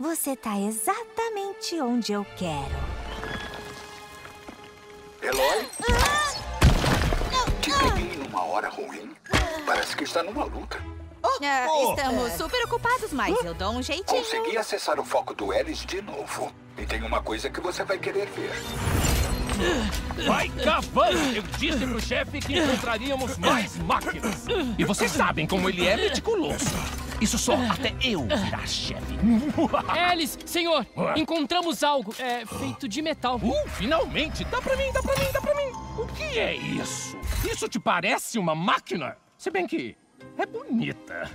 Você tá exatamente onde eu quero. Eloy? Te peguei numa hora ruim. Parece que está numa luta. Ah, estamos super ocupados, mas eu dou um jeitinho. Consegui acessar o foco do Elis de novo. E tem uma coisa que você vai querer ver. Vai cavando! Eu disse pro chefe que encontraríamos mais máquinas. E vocês sabem como ele é meticuloso. Isso só até eu virar chefe. Elis, senhor, encontramos algo é, feito de metal. Uh, finalmente! Dá pra mim, dá pra mim, dá pra mim! O que é isso? Isso te parece uma máquina? Se bem que é bonita.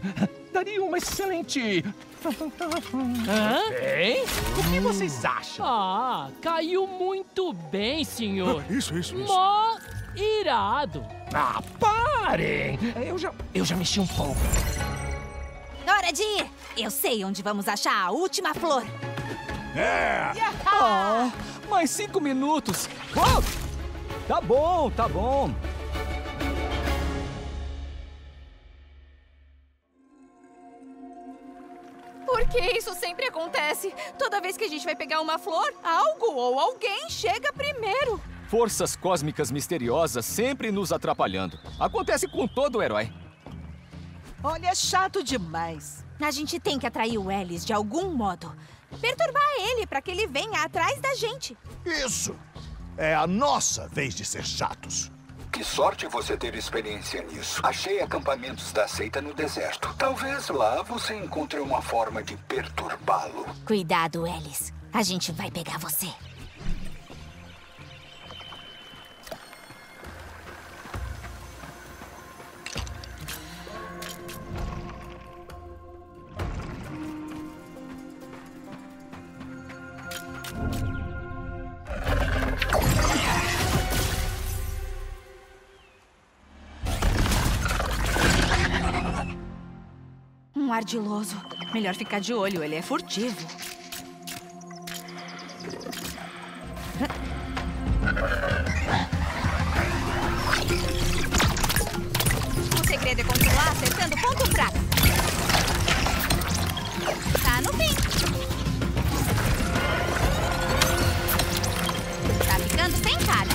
Daria uma excelente... Hã? Bem, o que vocês acham? Ah, caiu muito bem, senhor. Isso, isso, isso. Mó irado. Ah, parem! Eu já, eu já mexi um pouco. Hora de ir! Eu sei onde vamos achar a última flor. É! Ah, mais cinco minutos. Oh! Tá bom, tá bom. Por que isso sempre acontece? Toda vez que a gente vai pegar uma flor, algo ou alguém chega primeiro. Forças cósmicas misteriosas sempre nos atrapalhando. Acontece com todo herói. Olha, é chato demais. A gente tem que atrair o Ellis de algum modo. Perturbar ele para que ele venha atrás da gente. Isso! É a nossa vez de ser chatos. Que sorte você ter experiência nisso. Achei acampamentos da seita no deserto. Talvez lá você encontre uma forma de perturbá-lo. Cuidado, Ellis. A gente vai pegar você. Um ardiloso. Melhor ficar de olho, ele é furtivo. O segredo é continuar acertando ponto fraco. Tá no fim. Ficando sem cara.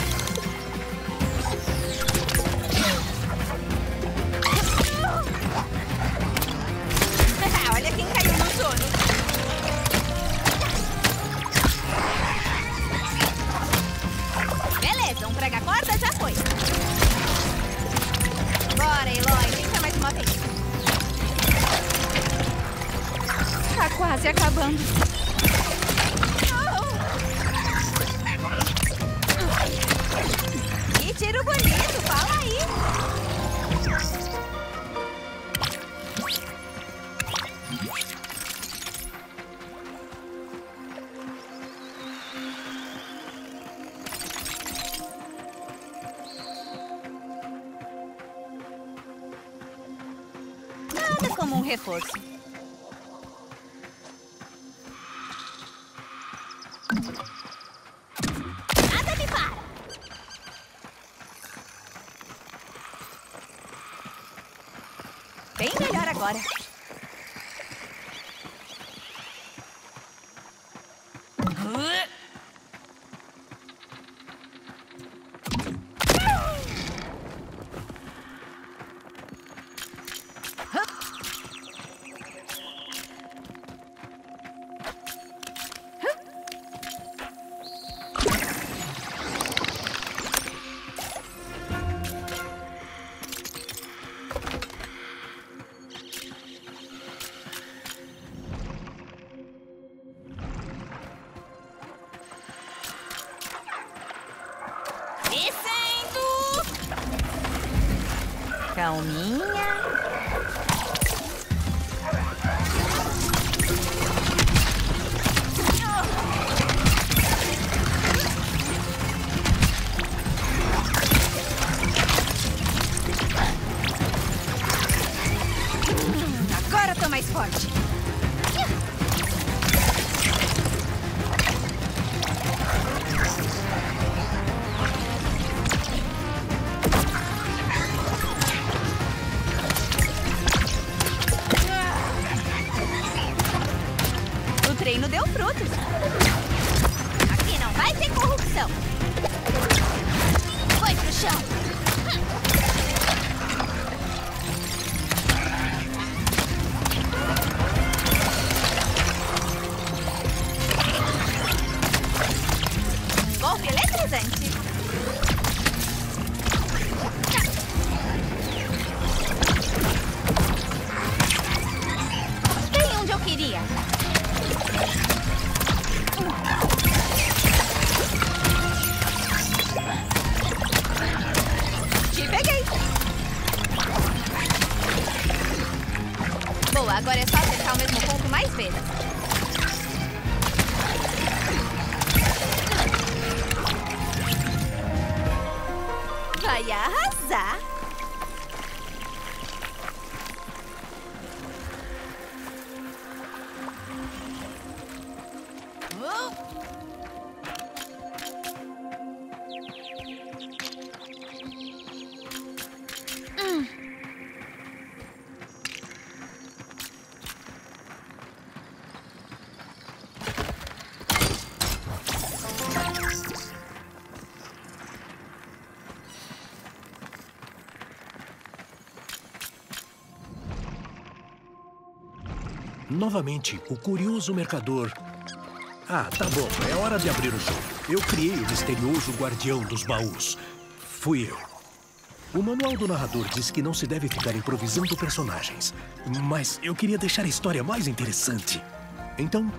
Novamente, o curioso mercador. Ah, tá bom, é hora de abrir o jogo. Eu criei o misterioso guardião dos baús. Fui eu. O manual do narrador diz que não se deve ficar improvisando personagens. Mas eu queria deixar a história mais interessante. Então,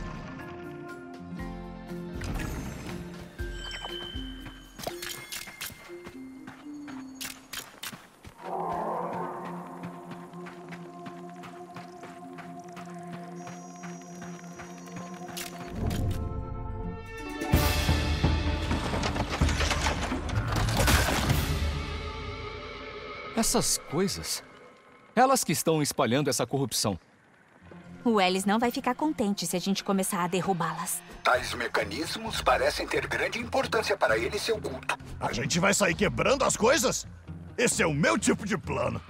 Essas coisas. Elas que estão espalhando essa corrupção. O Ellis não vai ficar contente se a gente começar a derrubá-las. Tais mecanismos parecem ter grande importância para ele e seu culto. A gente vai sair quebrando as coisas? Esse é o meu tipo de plano.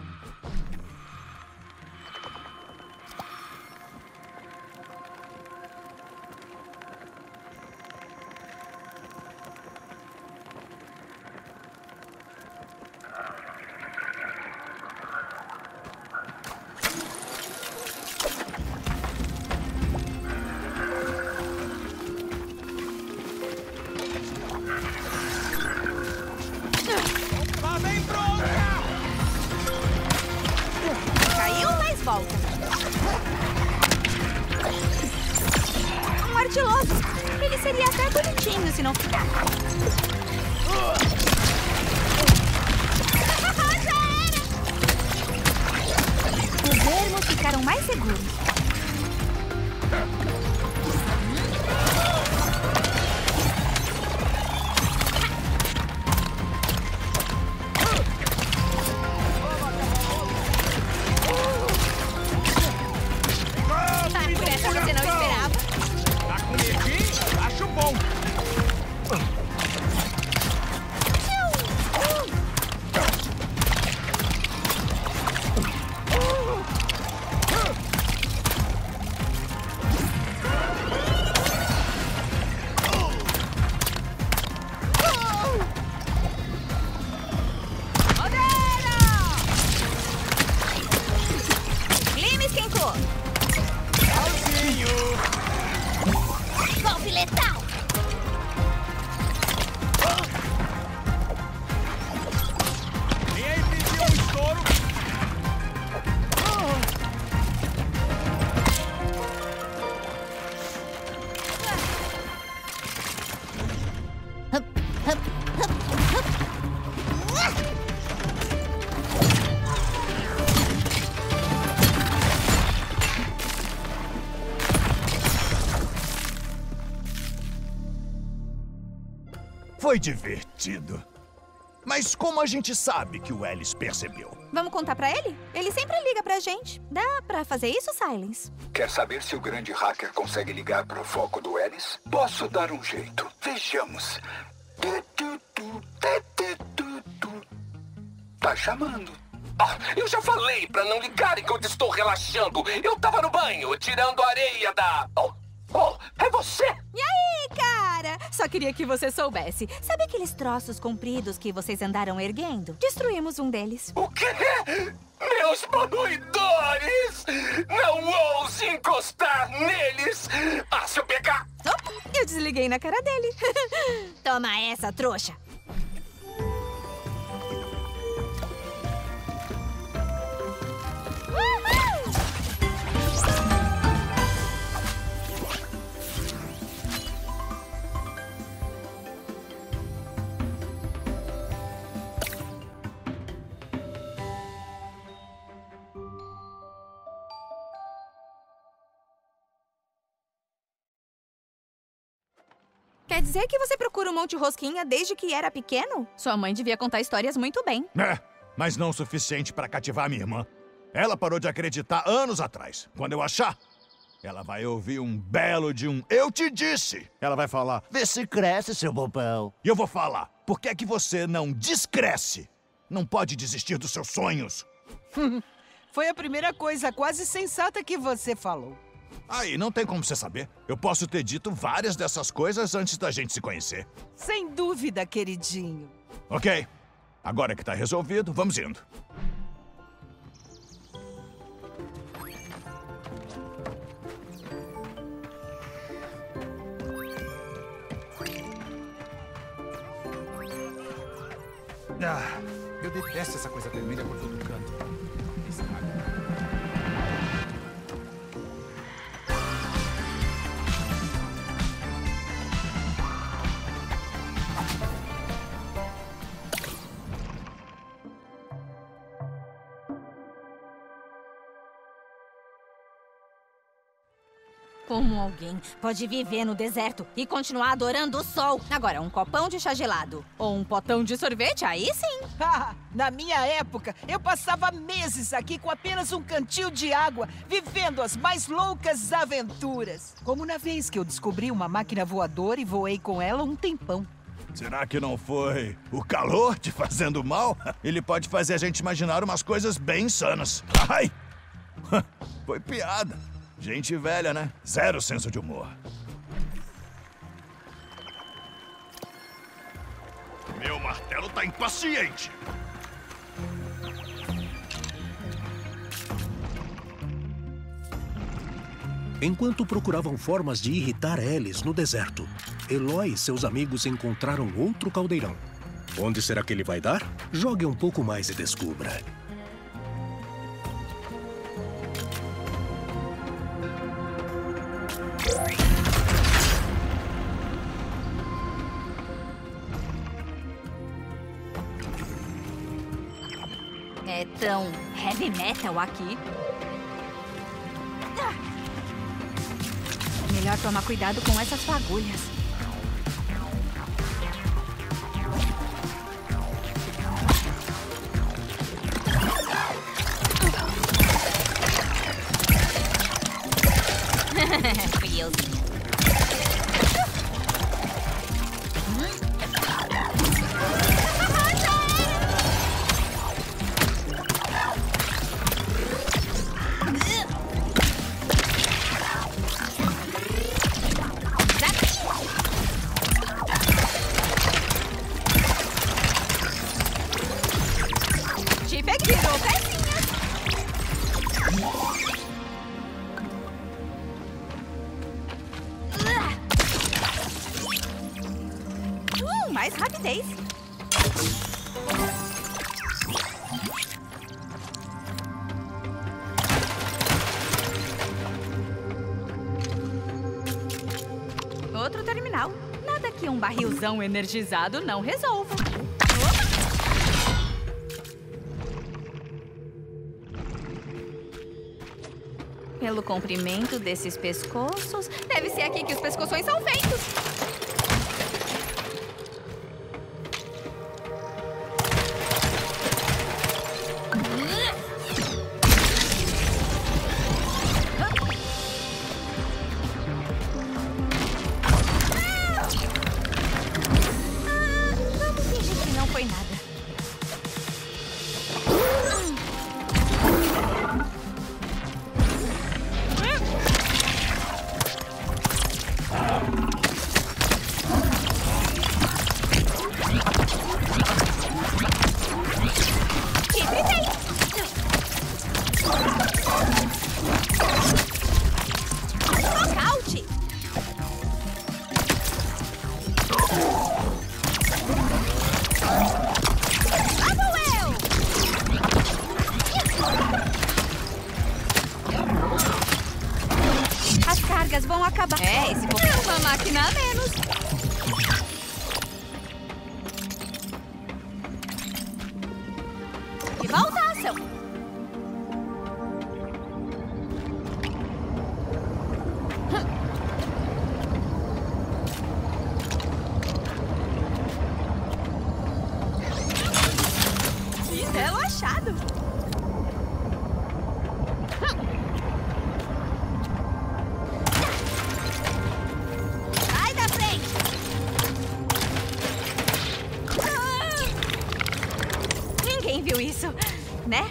Volta. Um ardiloso. Ele seria até bonitinho se não ficar. Já era! Os ermos ficaram mais seguros. Divertido. Mas como a gente sabe que o Ellis percebeu? Vamos contar pra ele? Ele sempre liga pra gente. Dá pra fazer isso, Silence? Quer saber se o grande hacker consegue ligar para o foco do Ellis? Posso dar um jeito. Vejamos. Tá chamando. Queria que você soubesse. Sabe aqueles troços compridos que vocês andaram erguendo? Destruímos um deles. O quê? Meus poluidores! Não ouse encostar neles! Ah, se eu pegar... Oh, eu desliguei na cara dele. Toma essa, trouxa. Quer dizer que você procura um monte de rosquinha desde que era pequeno? Sua mãe devia contar histórias muito bem. É, mas não o suficiente para cativar minha irmã. Ela parou de acreditar anos atrás. Quando eu achar, ela vai ouvir um belo de um Eu te disse! Ela vai falar, Vê se cresce, seu bobão. e eu vou falar, por que é que você não descresce? Não pode desistir dos seus sonhos. Foi a primeira coisa quase sensata que você falou. Aí, não tem como você saber. Eu posso ter dito várias dessas coisas antes da gente se conhecer. Sem dúvida, queridinho. Ok. Agora que tá resolvido, vamos indo. Ah, eu detesto essa coisa vermelha por todo canto. Como alguém pode viver no deserto e continuar adorando o sol? Agora, um copão de chá gelado ou um potão de sorvete, aí sim. Ah, Na minha época, eu passava meses aqui com apenas um cantil de água, vivendo as mais loucas aventuras. Como na vez que eu descobri uma máquina voadora e voei com ela um tempão. Será que não foi o calor te fazendo mal? Ele pode fazer a gente imaginar umas coisas bem insanas. Ai! Foi piada. Gente velha, né? Zero senso de humor. Meu martelo tá impaciente. Enquanto procuravam formas de irritar Alice no deserto, Eloy e seus amigos encontraram outro caldeirão. Onde será que ele vai dar? Jogue um pouco mais e descubra. É tão heavy metal aqui. Ah! Melhor tomar cuidado com essas fagulhas. Barrilzão energizado não resolva. Pelo comprimento desses pescoços, deve ser aqui que os pescoços são feitos. né?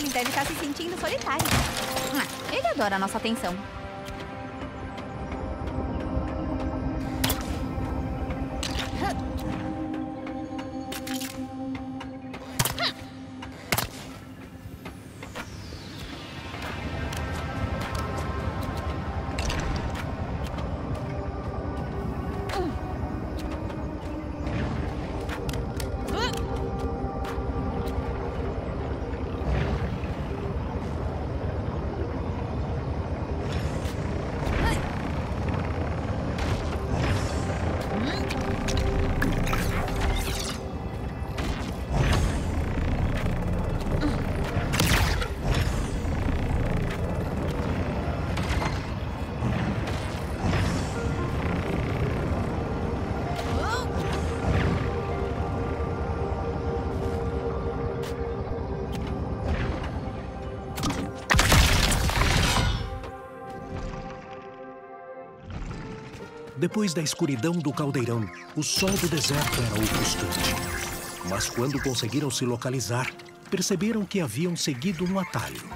Então Ellen deve estar tá se sentindo solitário. Ele adora a nossa atenção. Depois da escuridão do caldeirão, o sol do deserto era ofuscante. Mas quando conseguiram se localizar, perceberam que haviam seguido um atalho.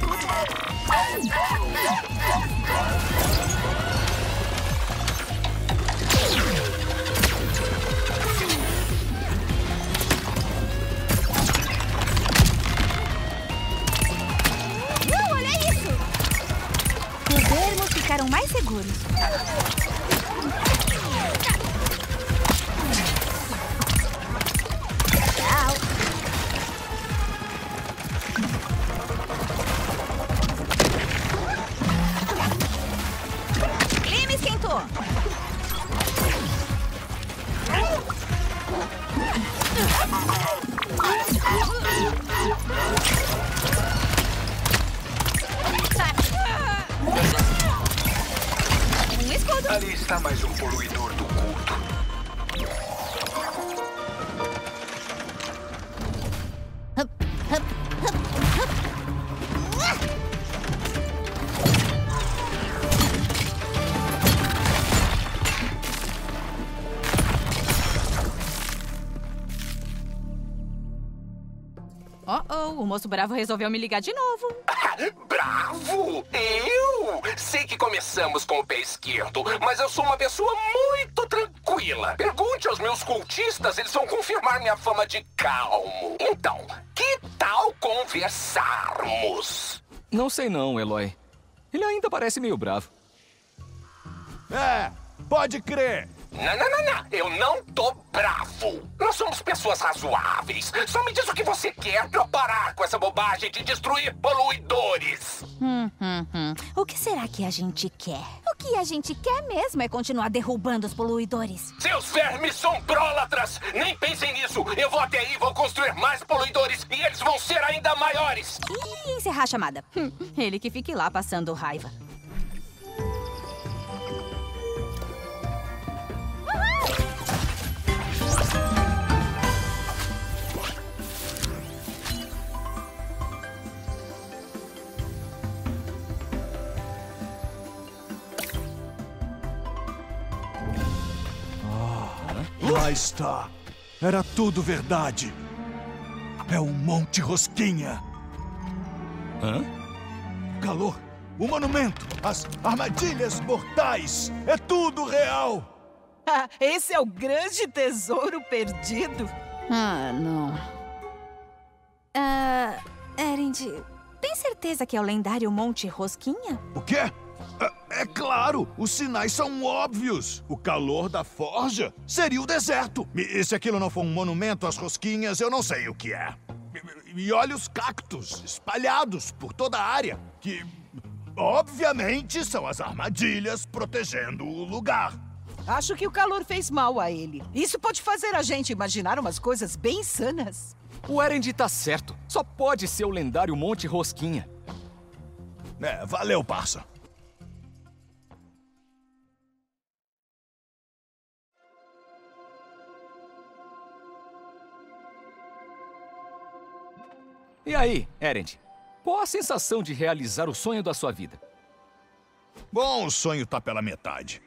Tudo. Uh, olha isso! Os ermos ficaram mais seguros. Moço bravo resolveu me ligar de novo. Bravo! Eu? Sei que começamos com o pé esquerdo, mas eu sou uma pessoa muito tranquila. Pergunte aos meus cultistas, eles vão confirmar minha fama de calmo. Então, que tal conversarmos? Não sei não, Eloy. Ele ainda parece meio bravo. É, pode crer. Não, não, não, não. Eu não tô bravo. Nós somos pessoas razoáveis. Só me diz o que você quer pra eu parar com essa bobagem de destruir poluidores. Hum, hum, hum. O que será que a gente quer? O que a gente quer mesmo é continuar derrubando os poluidores. Seus vermes sombrólatras! Nem pensem nisso! Eu vou até aí e vou construir mais poluidores e eles vão ser ainda maiores! E encerrar a chamada. Hum, Ele que fique lá passando raiva. Lá está. Era tudo verdade. É um Monte Rosquinha. Hã? Calor, o monumento, as armadilhas mortais. É tudo real. Ah, esse é o grande tesouro perdido. Ah, não. Ah, Erend, tem certeza que é o lendário Monte Rosquinha? O quê? É, é claro, os sinais são óbvios. O calor da forja seria o deserto. E se aquilo não for um monumento às rosquinhas, eu não sei o que é. E, e olha os cactos espalhados por toda a área, que obviamente são as armadilhas protegendo o lugar. Acho que o calor fez mal a ele. Isso pode fazer a gente imaginar umas coisas bem insanas. O Erend tá certo. Só pode ser o lendário Monte Rosquinha. É, valeu, parça. E aí, Erend? Qual a sensação de realizar o sonho da sua vida? Bom, o sonho tá pela metade.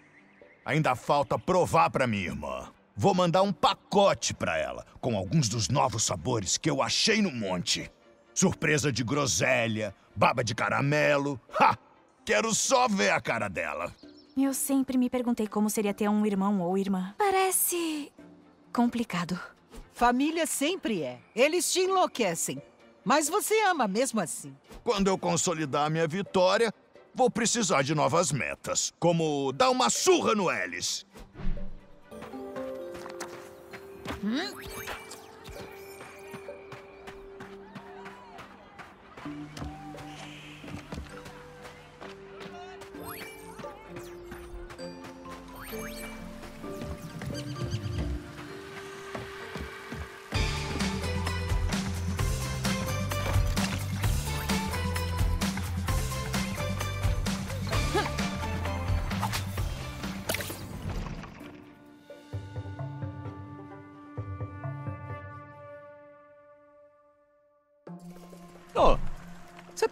Ainda falta provar pra minha irmã. Vou mandar um pacote pra ela, com alguns dos novos sabores que eu achei no monte. Surpresa de groselha, baba de caramelo. Ha! Quero só ver a cara dela. Eu sempre me perguntei como seria ter um irmão ou irmã. Parece complicado. Família sempre é. Eles te enlouquecem. Mas você ama mesmo assim. Quando eu consolidar minha vitória, vou precisar de novas metas, como dar uma surra no Ellis. Oh,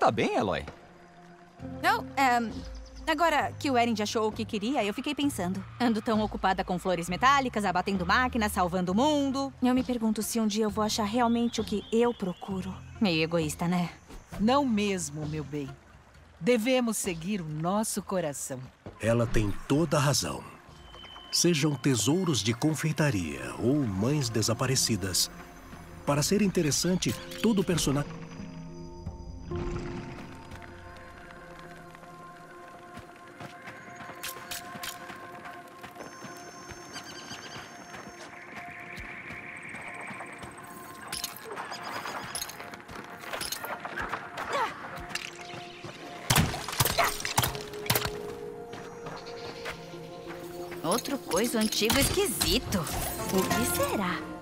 tá bem, Eloy? Não, é, agora que o Erend achou o que queria, eu fiquei pensando. Ando tão ocupada com flores metálicas, abatendo máquinas, salvando o mundo. Eu me pergunto se um dia eu vou achar realmente o que eu procuro. Meio egoísta, né? Não mesmo, meu bem. Devemos seguir o nosso coração. Ela tem toda a razão. Sejam tesouros de confeitaria ou mães desaparecidas. Para ser interessante, todo personagem. Coisa antigo esquisito. O que será?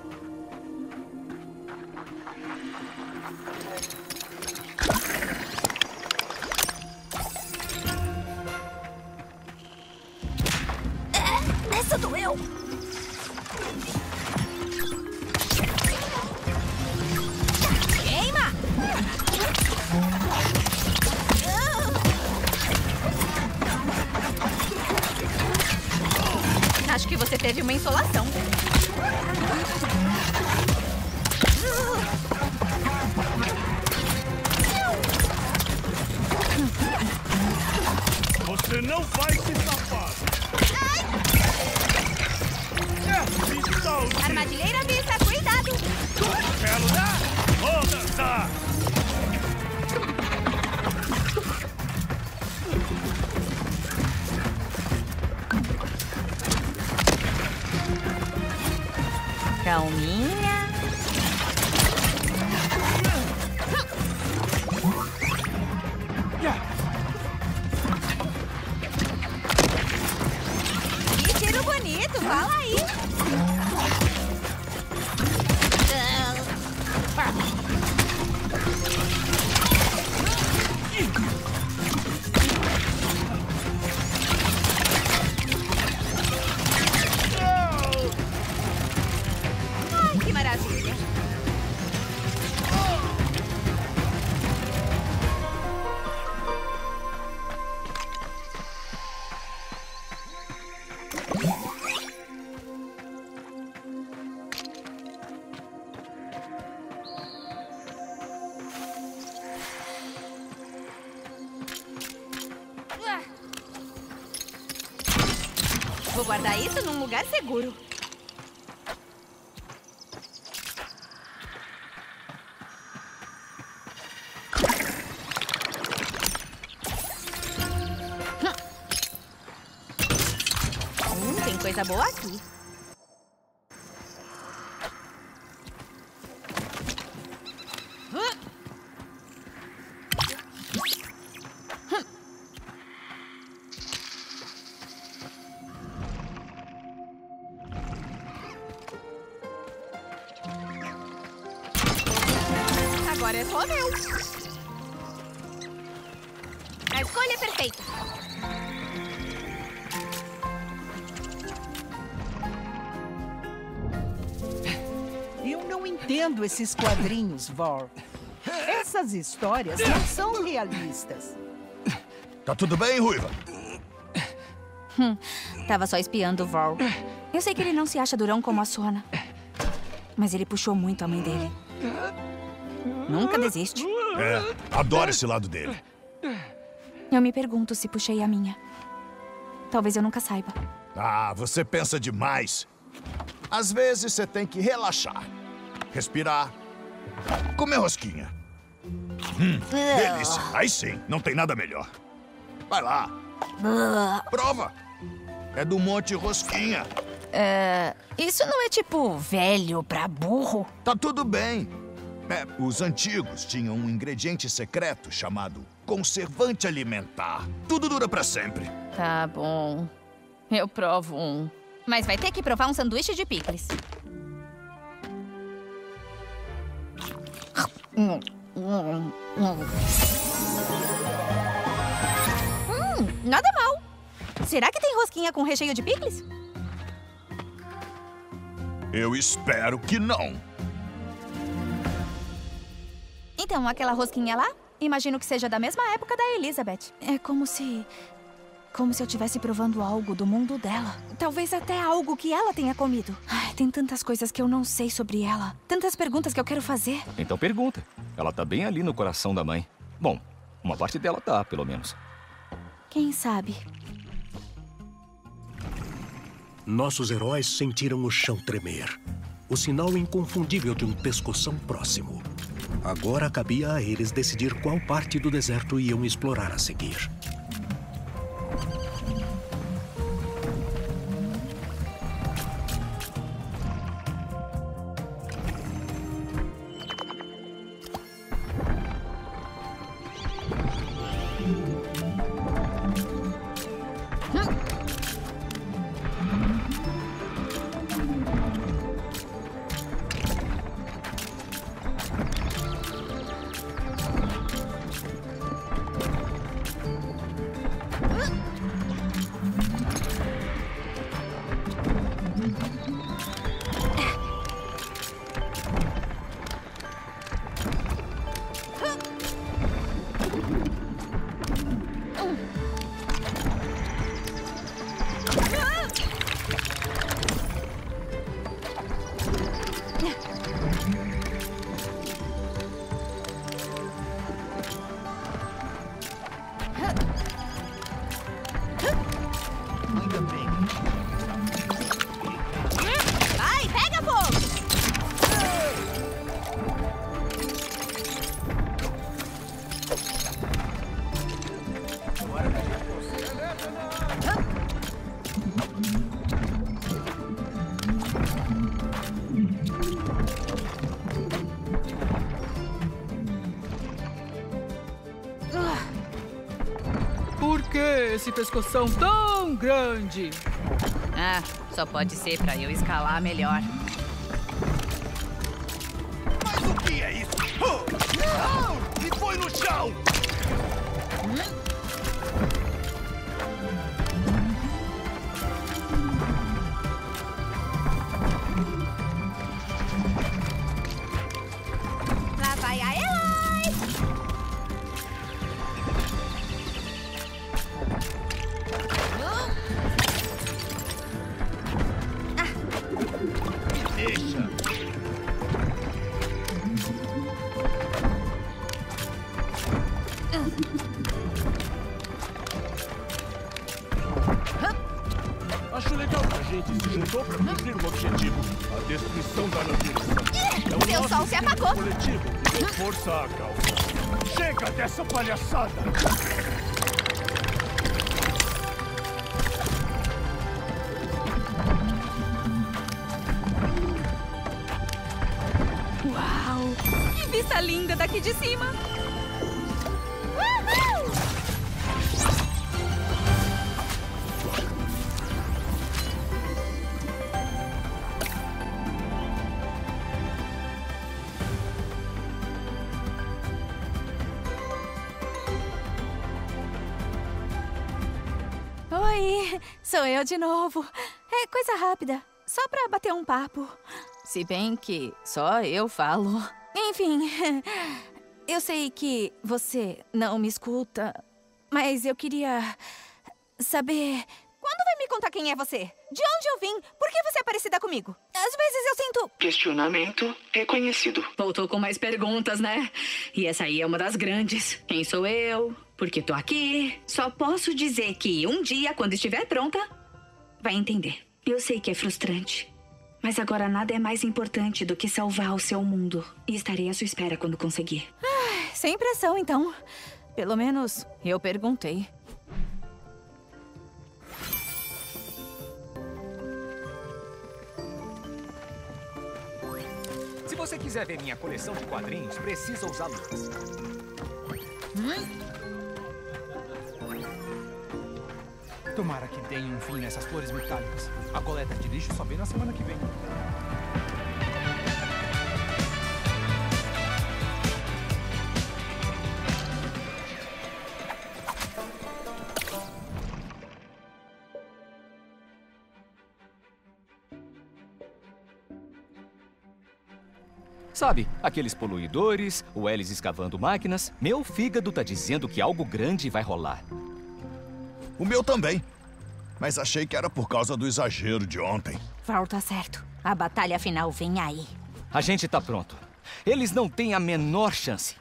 Agora é só meu. A escolha é perfeita. Eu não entendo esses quadrinhos, Vor. Essas histórias não são realistas. Tá tudo bem, Ruiva? Hum, tava só espiando o Vol. Eu sei que ele não se acha durão como a Sona. Mas ele puxou muito a mãe dele. Nunca desiste. É, adoro esse lado dele. Eu me pergunto se puxei a minha. Talvez eu nunca saiba. Ah, você pensa demais. Às vezes você tem que relaxar, respirar, comer rosquinha. Hum, delícia. Aí sim, não tem nada melhor. Vai lá, prova. É do Monte Rosquinha. É, isso não é tipo velho pra burro? Tá tudo bem. É, os antigos tinham um ingrediente secreto chamado conservante alimentar. Tudo dura pra sempre. Tá bom. Eu provo um. Mas vai ter que provar um sanduíche de picles. Hum, nada mal. Será que tem rosquinha com recheio de picles? Eu espero que não. Então, aquela rosquinha lá, imagino que seja da mesma época da Elizabeth. É como se. Como se eu estivesse provando algo do mundo dela. Talvez até algo que ela tenha comido. Ai, tem tantas coisas que eu não sei sobre ela. Tantas perguntas que eu quero fazer. Então pergunta. Ela tá bem ali no coração da mãe. Bom, uma parte dela tá, pelo menos. Quem sabe? Nossos heróis sentiram o chão tremer. O sinal inconfundível de um pescoção próximo. Agora cabia a eles decidir qual parte do deserto iam explorar a seguir. Esse pescoção tão grande? Ah, só pode ser pra eu escalar melhor. Eu de novo. É coisa rápida, só pra bater um papo. Se bem que só eu falo. Enfim, eu sei que você não me escuta, mas eu queria saber. Quando vai me contar quem é você? De onde eu vim? Por que você é parecida comigo? Às vezes eu sinto. Questionamento reconhecido. Voltou com mais perguntas, né? E essa aí é uma das grandes. Quem sou eu? Por que tô aqui? Só posso dizer que um dia, quando estiver pronta, vai entender. Eu sei que é frustrante. Mas agora nada é mais importante do que salvar o seu mundo. E estarei à sua espera quando conseguir. Sem pressão, então. Pelo menos eu perguntei. Se você quiser ver minha coleção de quadrinhos, precisa usar luvas. Tomara que tenha um fim nessas flores metálicas. A coleta de lixo só vem na semana que vem. Sabe, aqueles poluidores, o Ellis escavando máquinas. Meu fígado tá dizendo que algo grande vai rolar. O meu também. Mas achei que era por causa do exagero de ontem. Val tá certo. A batalha final vem aí. A gente tá pronto. Eles não têm a menor chance.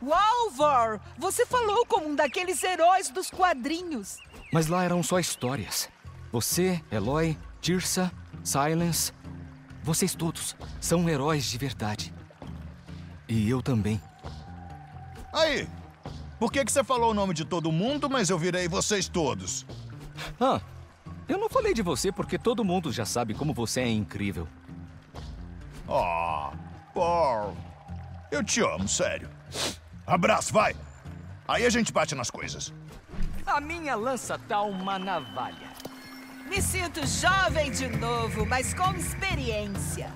Walvor, você falou como um daqueles heróis dos quadrinhos. Mas lá eram só histórias. Você, Eloy, Tirsa, Silence. Vocês todos são heróis de verdade. E eu também. Aí, por que, que você falou o nome de todo mundo, mas eu virei vocês todos? Ah, eu não falei de você porque todo mundo já sabe como você é incrível. Oh, Paul. Eu te amo, sério. Abraço, vai. Aí a gente bate nas coisas. A minha lança tá uma navalha. Me sinto jovem de novo, mas com experiência.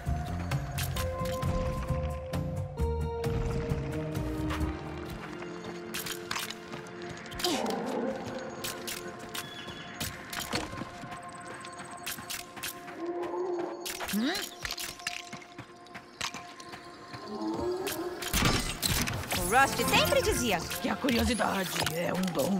O dizia que a curiosidade é um dom.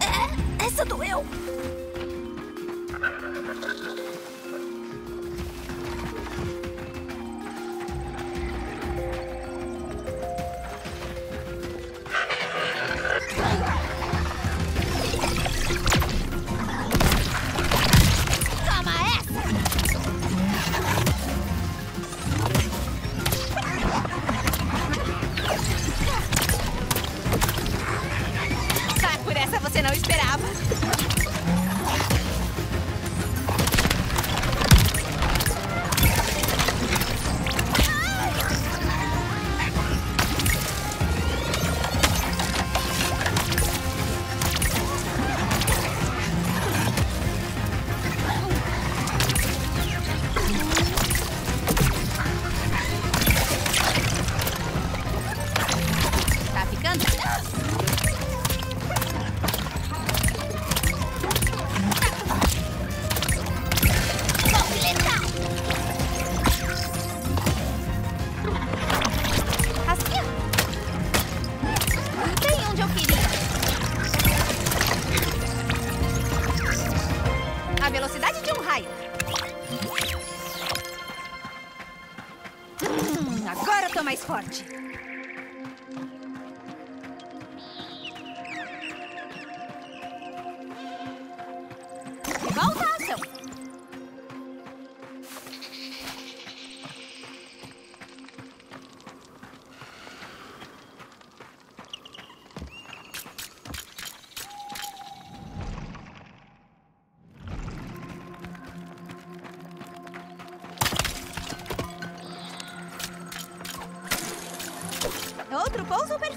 É, essa doeu.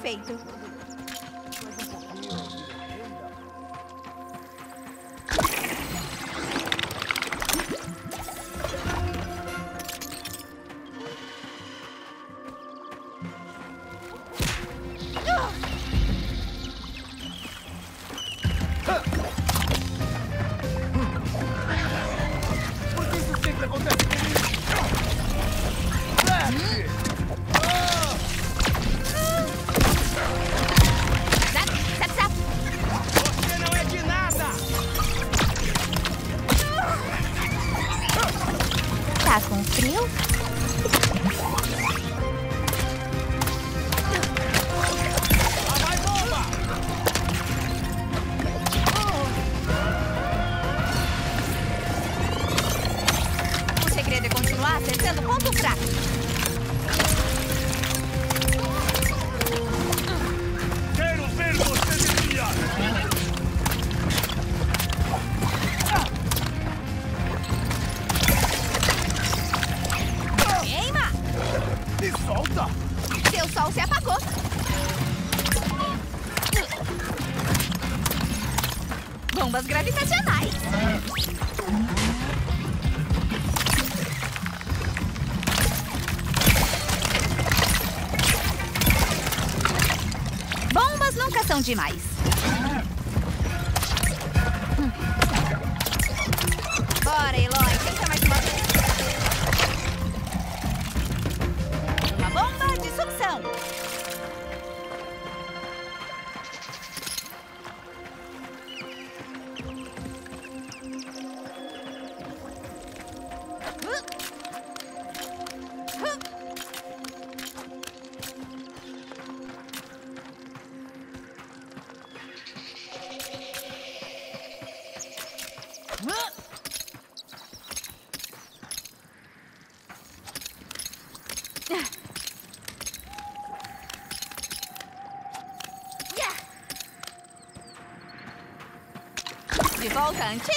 Perfeito. Demais. De volta à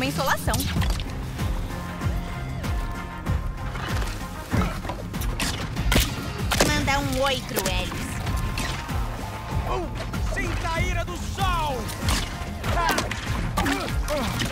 uma insolação. Manda um oi pro Ellis. Sinta a ira do sol! Uh,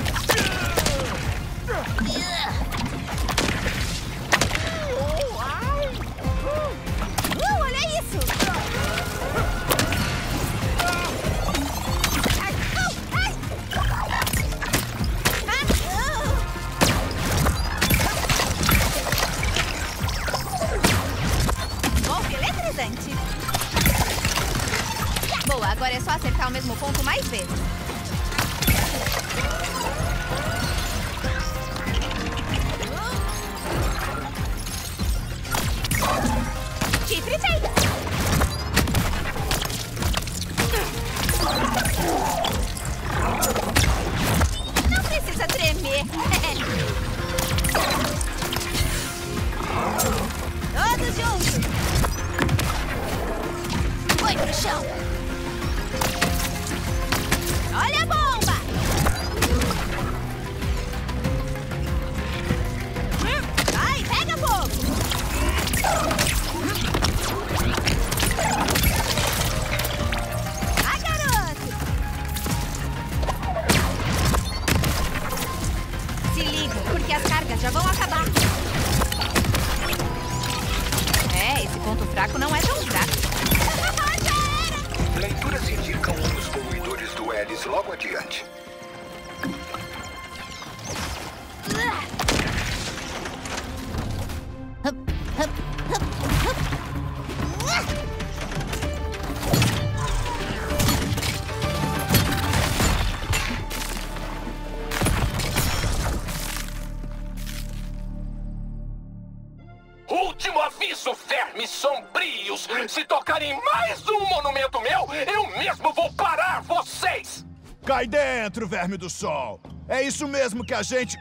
do sol. É isso mesmo que a gente.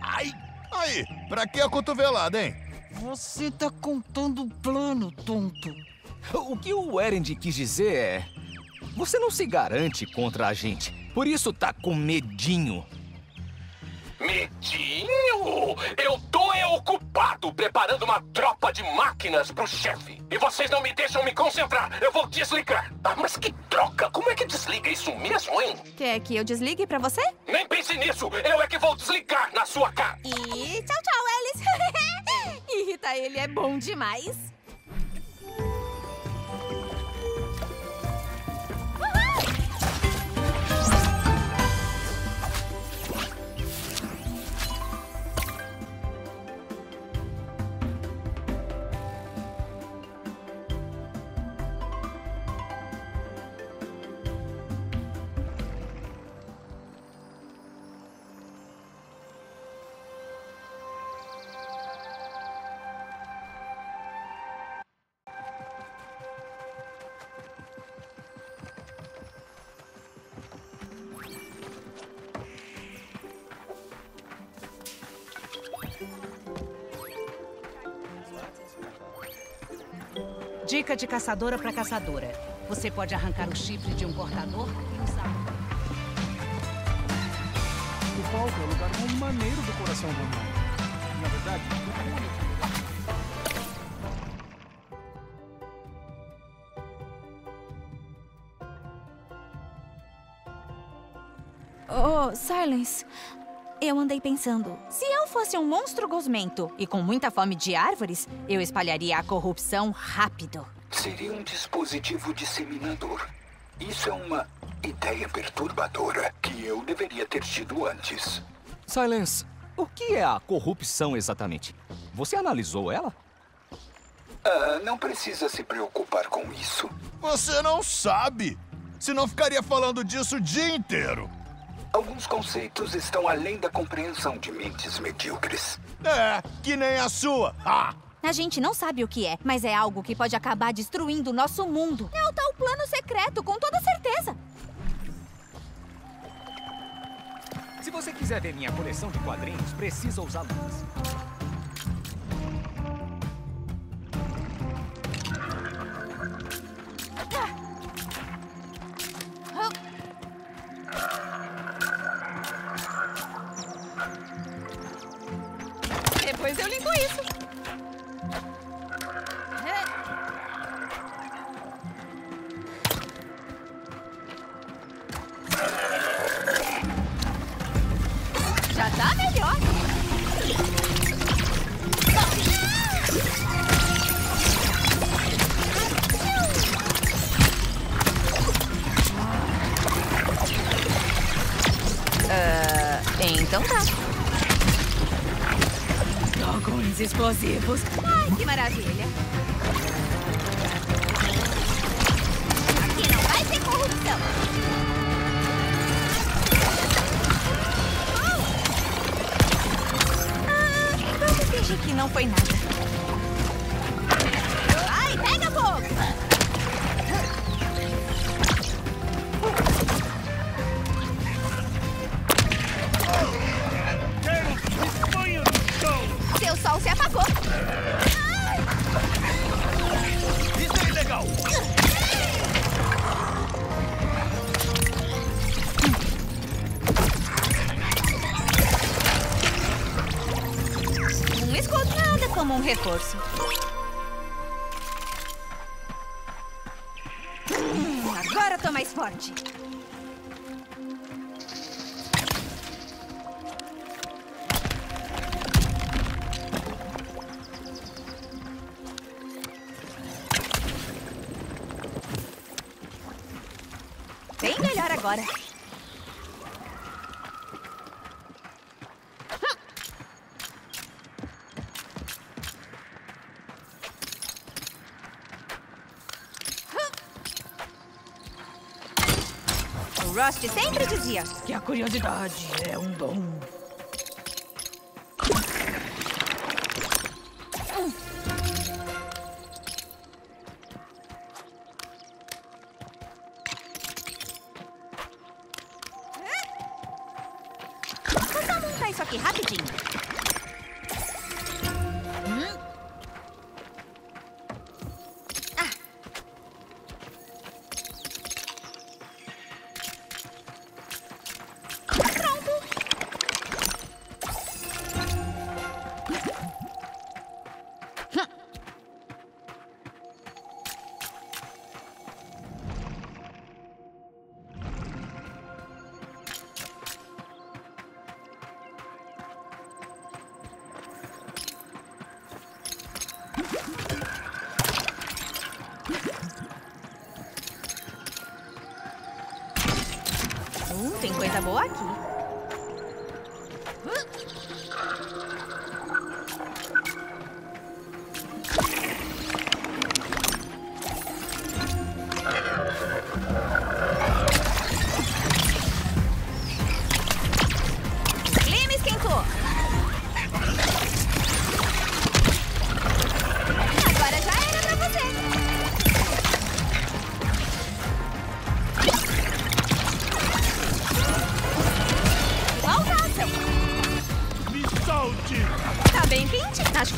Ai! Aí, pra que a cotovelada, hein? Você tá contando o plano, tonto. O que o Erend quis dizer é. Você não se garante contra a gente. Por isso tá com medinho. Medinho? Que eu desligue pra você? Nem pense nisso! Eu é que vou desligar na sua cara! E tchau, tchau, Alice. Irritar ele é bom demais. Dica de caçadora para caçadora. Você pode arrancar o chifre de um cortador e usar. O palco é o lugar mais maneiro do coração romano. Na verdade, o único. Oh, Silence. Eu andei pensando, fosse um monstro gosmento e com muita fome de árvores, eu espalharia a corrupção rápido. Seria um dispositivo disseminador. Isso é uma ideia perturbadora que eu deveria ter tido antes. Silence, o que é a corrupção exatamente? Você analisou ela? Ah, não precisa se preocupar com isso. Você não sabe! Senão ficaria falando disso o dia inteiro. Alguns conceitos estão além da compreensão de mentes medíocres. É, que nem a sua. Ah! A gente não sabe o que é, mas é algo que pode acabar destruindo o nosso mundo. É o tal plano secreto, com toda certeza. Se você quiser ver minha coleção de quadrinhos, precisa usar luvas. Não foi nada. Dizia Que a curiosidade é um dom.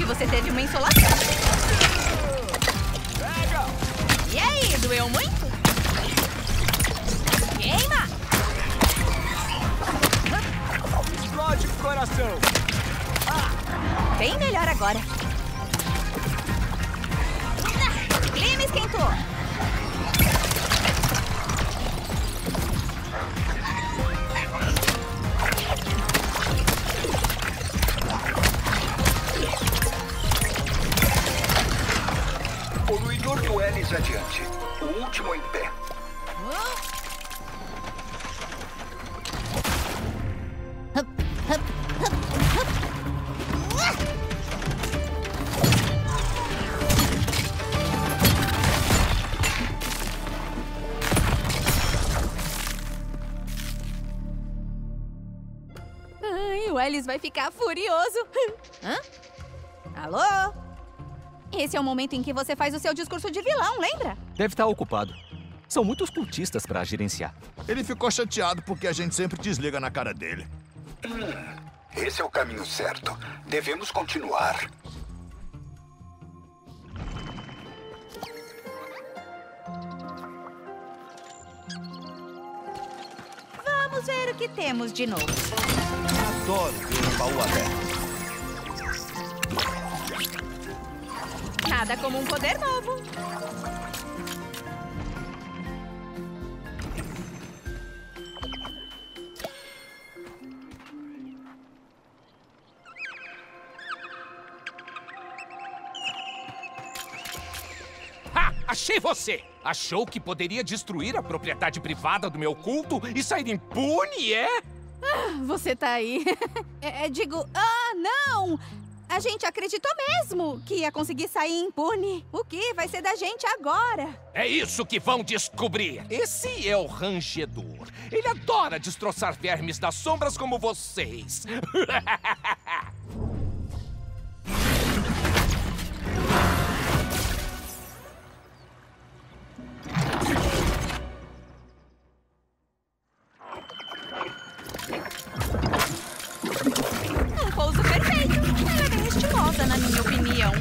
você teve uma insolação. Vai ficar furioso. Hã? Alô? Esse é o momento em que você faz o seu discurso de vilão, lembra? Deve estar ocupado. São muitos cultistas para gerenciar. Ele ficou chateado porque a gente sempre desliga na cara dele. Hum, esse é o caminho certo. Devemos continuar. Vamos ver o que temos de novo. Adoro ver um baú aberto. Nada como um poder novo. Ha! Achei você! Achou que poderia destruir a propriedade privada do meu culto e sair impune, é? Você tá aí. é, digo, ah, não! A gente acreditou mesmo que ia conseguir sair impune. O que vai ser da gente agora? É isso que vão descobrir. Esse é o rangedor. Ele adora destroçar vermes das sombras como vocês. opinião.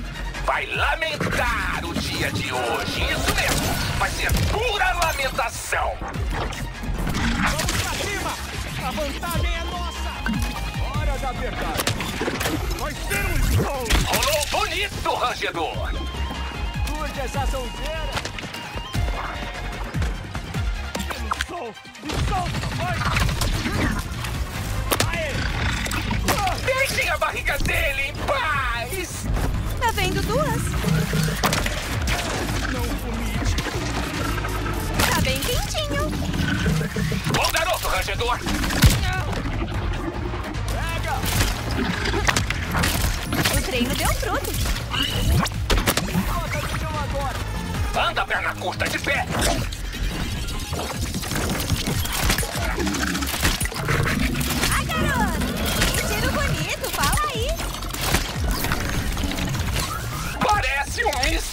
Vai lamentar o dia de hoje. Isso mesmo. Vai ser pura lamentação. Vamos pra cima! A vantagem é nossa! Hora da verdade! Vai ser um show! Rolou bonito, rangedor. Curte essa sonzeira! O sol! O sol! Vai! Deixem a barriga dele em paz! Tá vendo duas? Não vomite! Tá bem quentinho. Bom garoto, rangedor! Pega! O treino deu fruto. Anda, perna curta, de pé!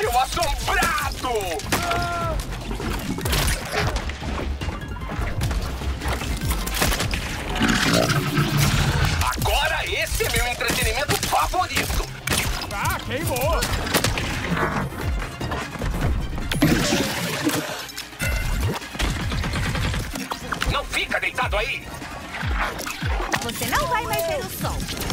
Míssil assombrado! Agora esse é meu entretenimento favorito! Ah, queimou! Não fica deitado aí! Você não vai mais ver o sol.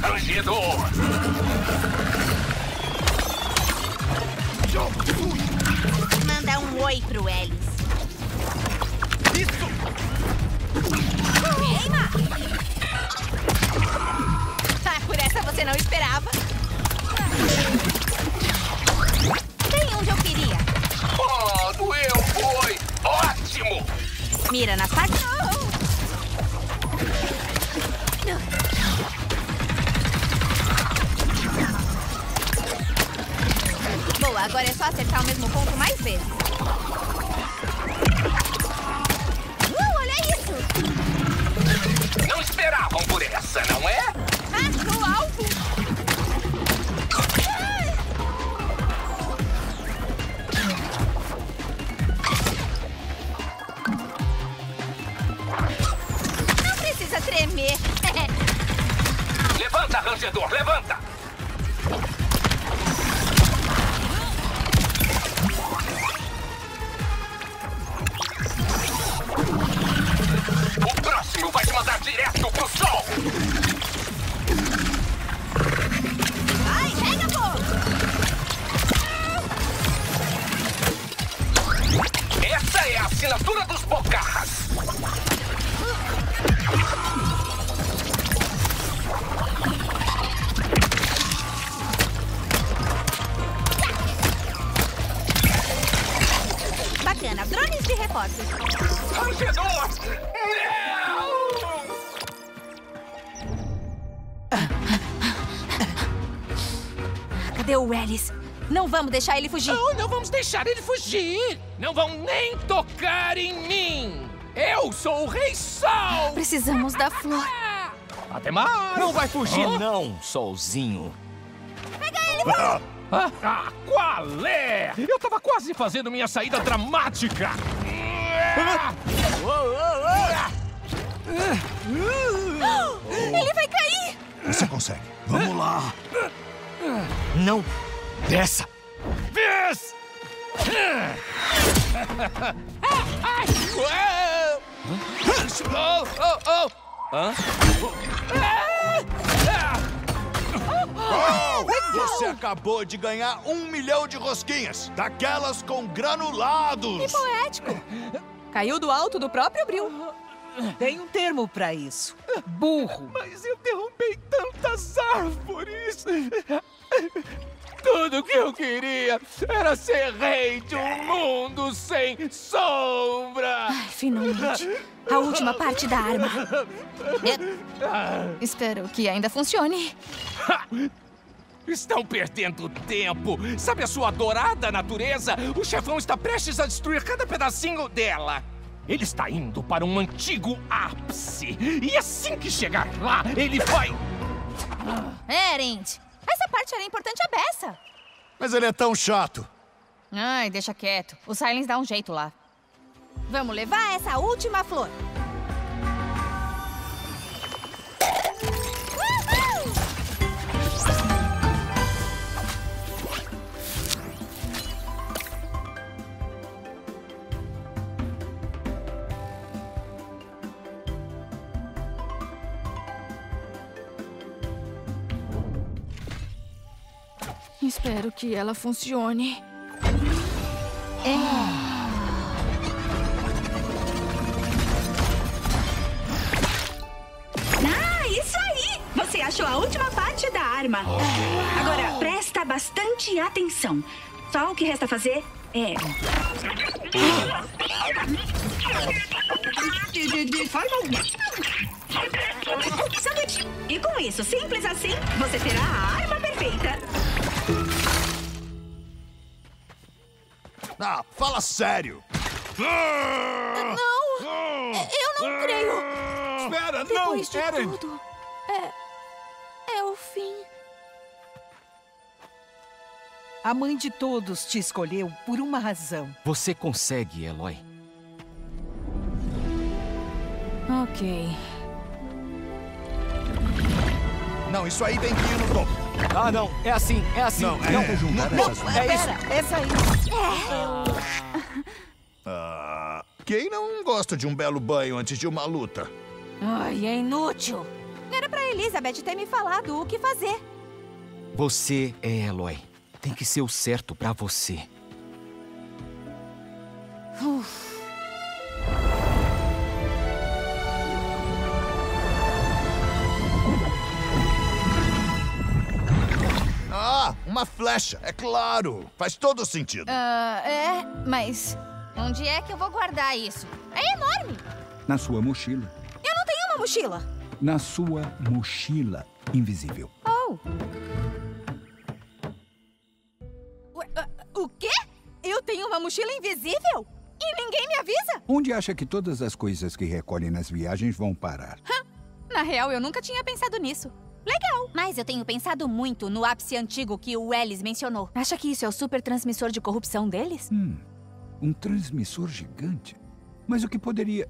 Rangedor! Manda um oi pro Ellis. Queima! Ah, por essa você não esperava. Bem onde eu queria. Oh, doeu, foi! Ótimo! Mira na faca. Vamos deixar ele fugir. Não, não vamos deixar ele fugir. Não vão nem tocar em mim. Eu sou o Rei Sol. Precisamos da flor. Até mais. Não vai fugir, não, solzinho. Pega ele, Ah, ah, ah, qual é? Eu tava quase fazendo minha saída dramática. Ele vai cair! Você consegue. Vamos lá. Não dessa. Vez! Ai! Uau! Oh, oh, oh! Hã? Oh, você acabou de ganhar um milhão de rosquinhas. Daquelas com granulados. Que poético. Caiu do alto do próprio bril. Tem um termo pra isso. Burro. Mas eu derrubei tantas árvores. Tudo que eu queria era ser rei de um mundo sem sombra. Ai, finalmente. A última parte da arma. É. Espero que ainda funcione. Estão perdendo tempo. Sabe a sua adorada natureza? O chefão está prestes a destruir cada pedacinho dela. Ele está indo para um antigo ápice. E assim que chegar lá, ele vai. Erend, essa parte era importante a beça. Mas ele é tão chato. Ai, deixa quieto. O Silence dá um jeito lá. Vamos levar essa última flor. Espero que ela funcione. É. Ah, isso aí! Você achou a última parte da arma. Agora, presta bastante atenção. Só o que resta fazer é... E com isso, simples assim, você terá a arma perfeita. Ah, fala sério. Não! Eu não creio! Espera, Depois de não, Eren. tudo, é... é o fim. A mãe de todos te escolheu por uma razão. Você consegue, Eloy. Ok. Não, isso aí tem que ir no topo. Ah, não. É assim, é assim. Não, é- não, não, não, não, é isso. Pera, essa aí. Ah, quem não gosta de um belo banho antes de uma luta? Ai, é inútil. Era pra Elizabeth ter me falado o que fazer. Você é Eloy. Tem que ser o certo pra você. Uf. Ah, uma flecha, é claro. Faz todo sentido. Ah, é, mas onde é que eu vou guardar isso? É enorme. Na sua mochila. Eu não tenho uma mochila. Na sua mochila invisível. Oh. Ah, O quê? Eu tenho uma mochila invisível? E ninguém me avisa? Onde acha que todas as coisas que recolhe nas viagens vão parar? Na real, eu nunca tinha pensado nisso. Legal. Mas eu tenho pensado muito no ápice antigo que o Ellis mencionou. Acha que isso é o super transmissor de corrupção deles? Hum, um transmissor gigante? Mas o que poderia.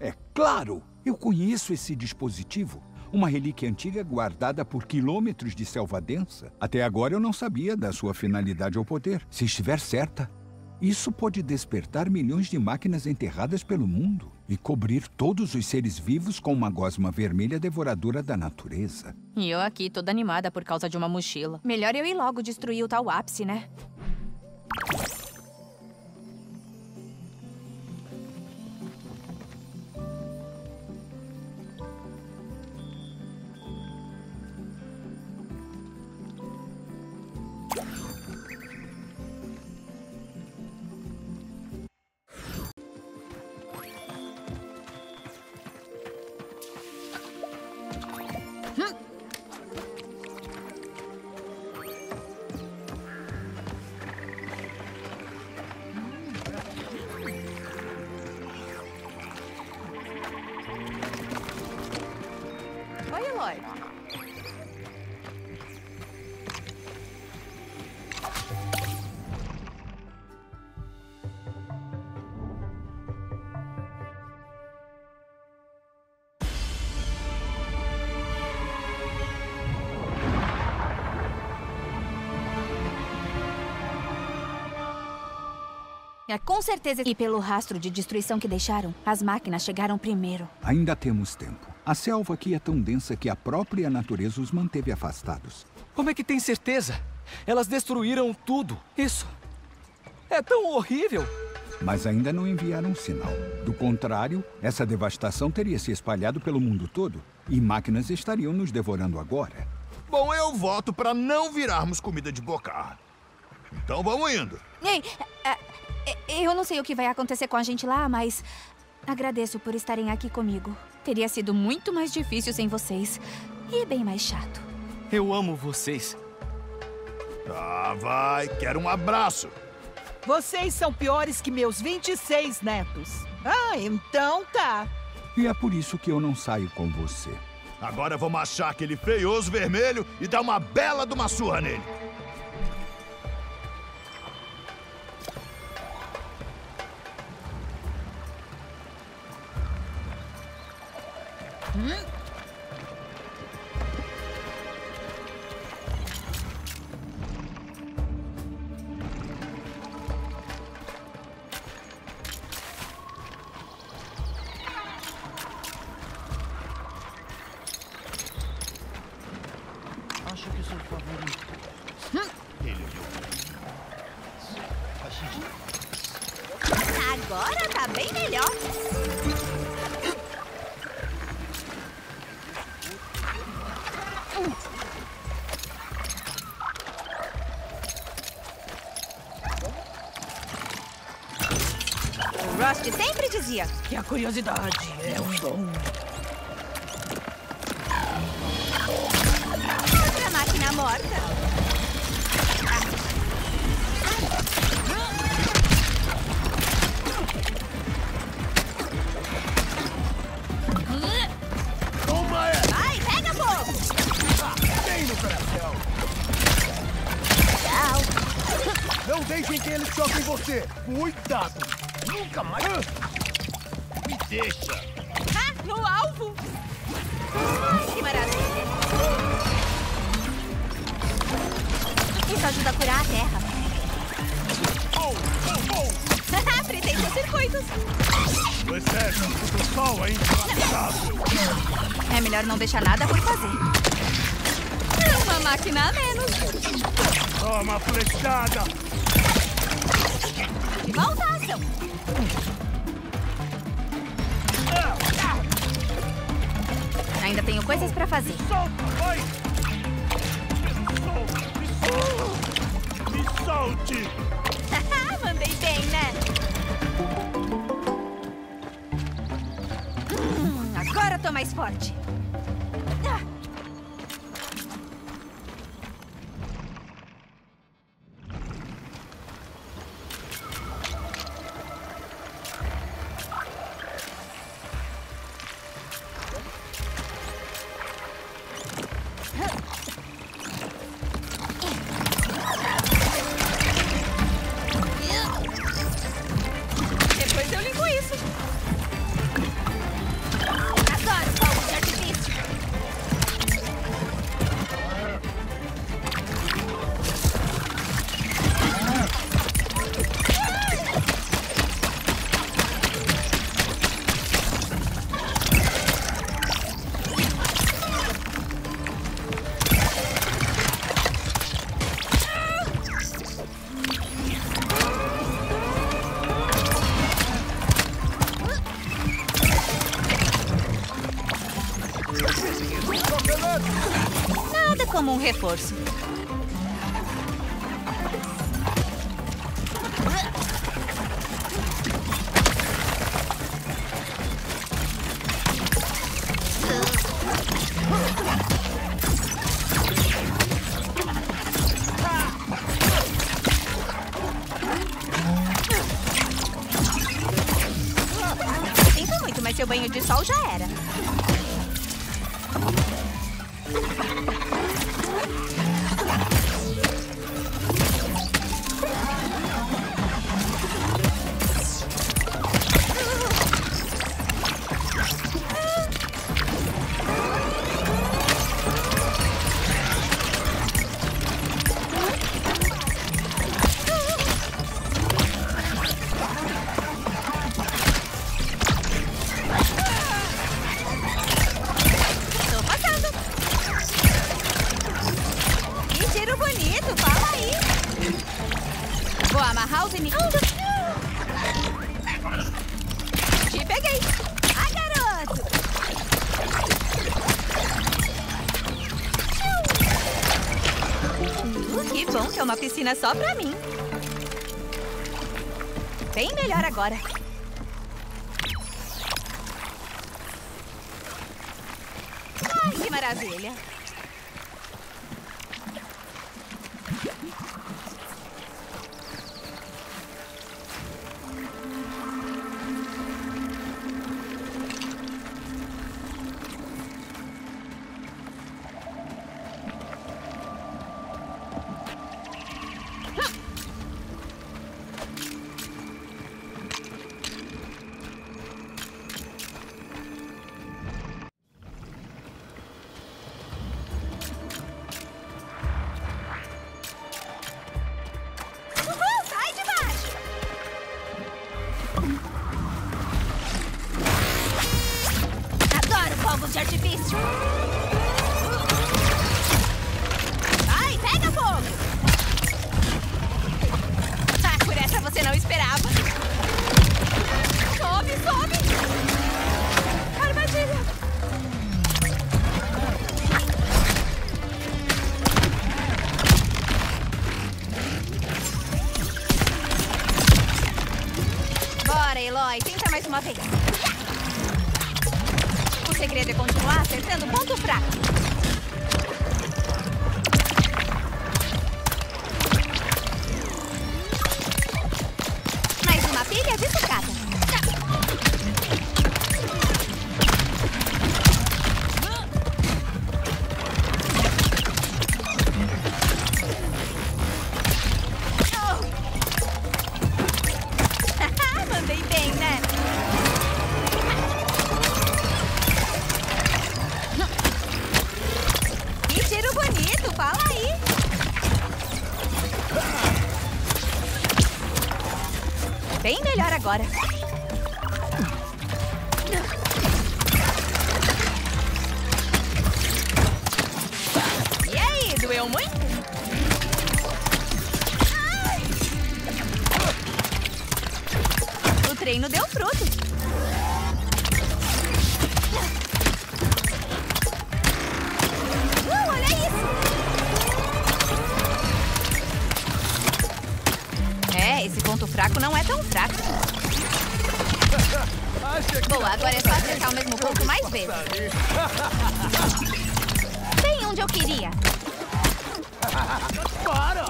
É claro! Eu conheço esse dispositivo. Uma relíquia antiga guardada por quilômetros de selva densa. Até agora eu não sabia da sua finalidade ou poder. Se estiver certa, isso pode despertar milhões de máquinas enterradas pelo mundo e cobrir todos os seres vivos com uma gosma vermelha devoradora da natureza. E eu aqui, toda animada por causa de uma mochila. Melhor eu ir logo destruir o tal ápice, né? É com certeza. E pelo rastro de destruição que deixaram, as máquinas chegaram primeiro. Ainda temos tempo. A selva aqui é tão densa que a própria natureza os manteve afastados. Como é que tem certeza? Elas destruíram tudo. Isso é tão horrível. Mas ainda não enviaram sinal. Do contrário, essa devastação teria se espalhado pelo mundo todo e máquinas estariam nos devorando agora. Bom, eu voto para não virarmos comida de boca. Então vamos indo. Ei, eu não sei o que vai acontecer com a gente lá, mas agradeço por estarem aqui comigo. Teria sido muito mais difícil sem vocês e bem mais chato. Eu amo vocês. Ah, vai. Quero um abraço. Vocês são piores que meus 26 netos. Ah, então tá. E é por isso que eu não saio com você. Agora vamos achar aquele feioso vermelho e dar uma bela de uma surra nele. Curiosidade é um dom. Outra máquina morta. Toma essa! Vai, pega fogo! Bem no coração! Tchau! Não deixem que eles choquem você! Cuidado! Nunca mais... Deixa! Ah, no alvo! Ai, que maravilha! Isso ajuda a curar a terra. Oh, oh, oh! Fritei seus circuitos. O exército do sol é implacável! É melhor não deixar nada por fazer. É uma máquina a menos. Toma flechada! Volta ação. Ainda tenho coisas pra fazer. Solta, vai! Me solte! Mandei bem, né? Hum, agora tô mais forte. É só pra mim. bem melhor agora. E aí, doeu muito? Ai! O treino deu fruto. tão. Boa, agora é só acertar o mesmo ponto mais vezes. Bem onde eu queria. Para!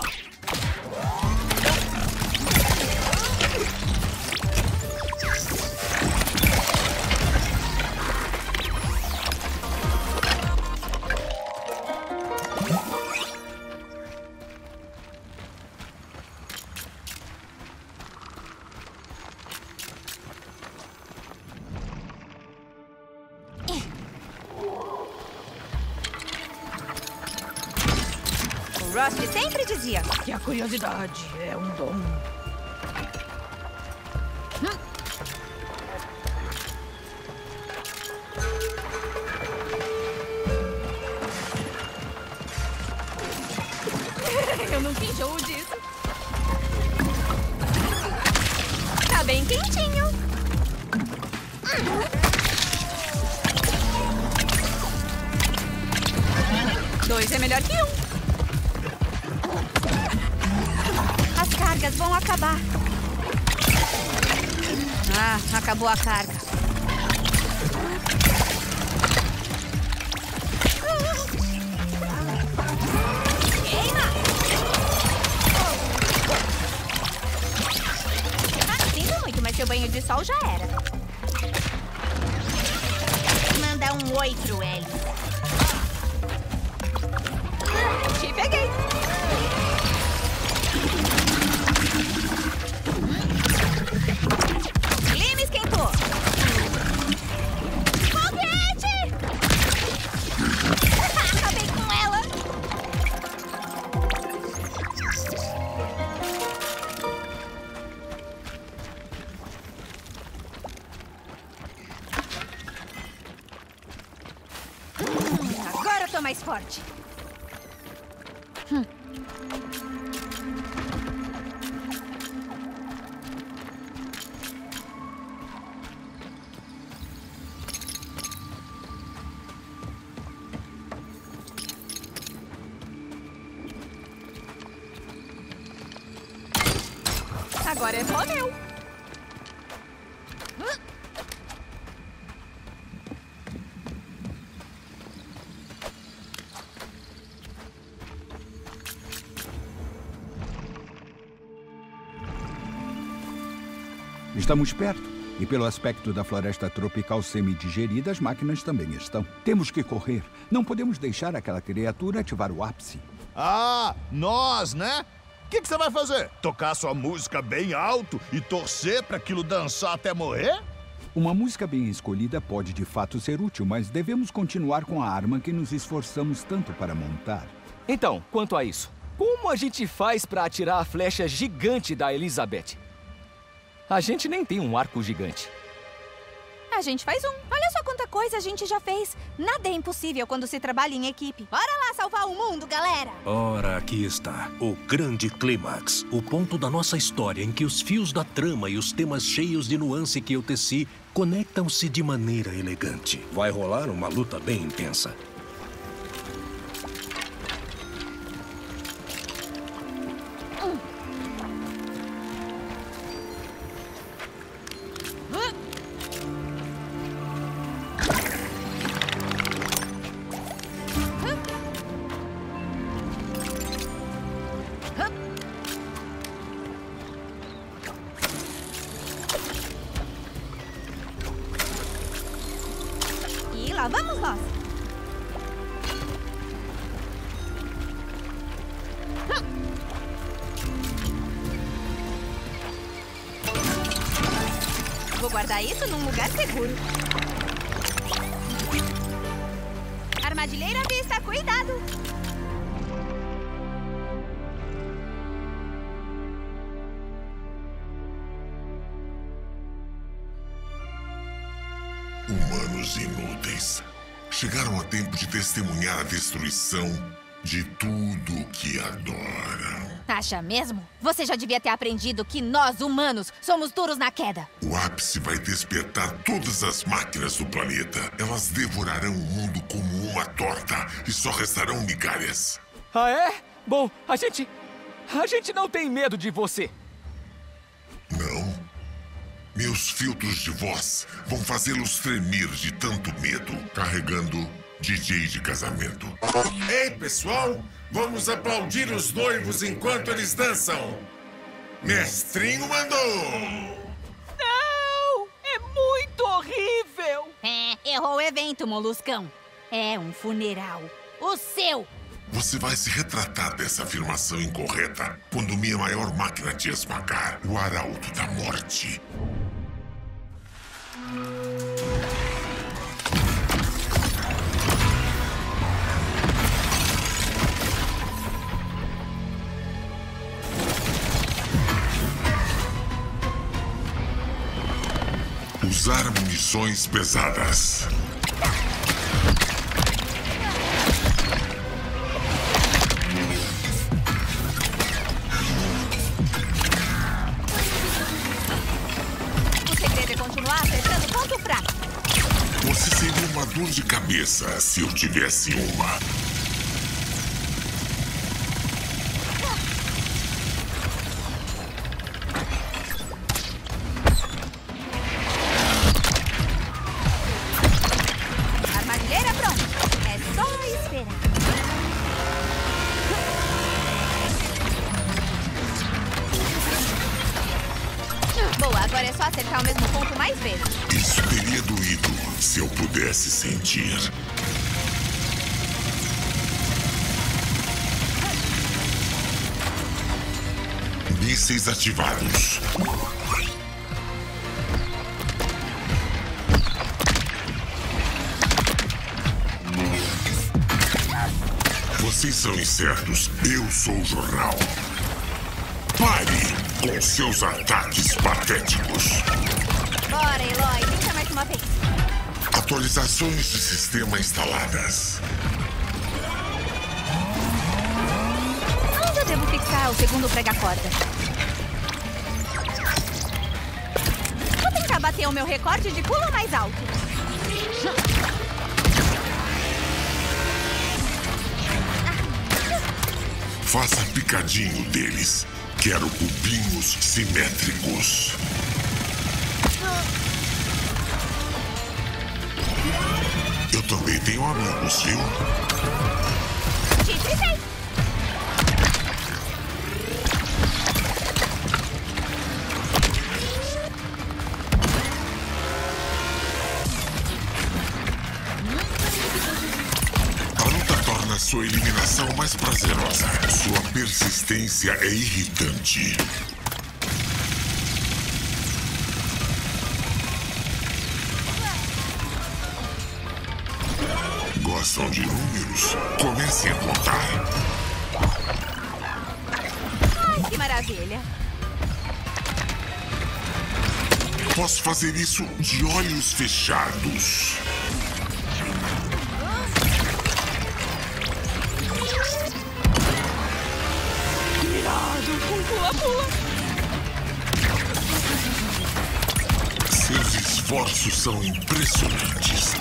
curiosidade. Agora é só meu. Estamos perto. E pelo aspecto da floresta tropical semi-digerida, as máquinas também estão. Temos que correr. Não podemos deixar aquela criatura ativar o ápice. Ah, nós, né? O que, que você vai fazer? Tocar sua música bem alto e torcer para aquilo dançar até morrer? Uma música bem escolhida pode de fato ser útil, mas devemos continuar com a arma que nos esforçamos tanto para montar. Então, quanto a isso, como a gente faz pra atirar a flecha gigante da Elizabeth? A gente nem tem um arco gigante. A gente faz um. Olha só quanta coisa a gente já fez. Nada é impossível quando se trabalha em equipe. Bora lá salvar o mundo, galera! Ora, aqui está. O grande clímax. O ponto da nossa história em que os fios da trama e os temas cheios de nuance que eu teci conectam-se de maneira elegante. Vai rolar uma luta bem intensa. Destruição de tudo o que adoram. Acha mesmo? Você já devia ter aprendido que nós, humanos, somos duros na queda. O ápice vai despertar todas as máquinas do planeta. Elas devorarão o mundo como uma torta e só restarão migalhas. Ah, é? Bom, a gente. A gente não tem medo de você. Não. Meus filtros de voz vão fazê-los tremer de tanto medo, carregando DJ de casamento. Ei, pessoal, vamos aplaudir os noivos enquanto eles dançam. Mestrinho mandou. Não! É muito horrível! É, errou o evento, moluscão. É um funeral. O seu! Você vai se retratar dessa afirmação incorreta quando minha maior máquina te esmagar o arauto da morte. Usar munições pesadas. O segredo é continuar acertando ponto fraco. Você seria uma dor de cabeça se eu tivesse uma. certos, eu sou o jornal. Pare com seus ataques patéticos. Bora, Eloy, deixa mais uma vez. Atualizações de sistema instaladas. Onde eu devo fixar o segundo prega-corda? Vou tentar bater o meu recorde de pulo mais alto. Faça picadinho deles. Quero cubinhos simétricos. Eu também tenho amigos, viu? Persistência é irritante. Gostam de números? Comecem a contar. Ai, que maravilha. Posso fazer isso de olhos fechados. São impressionantes,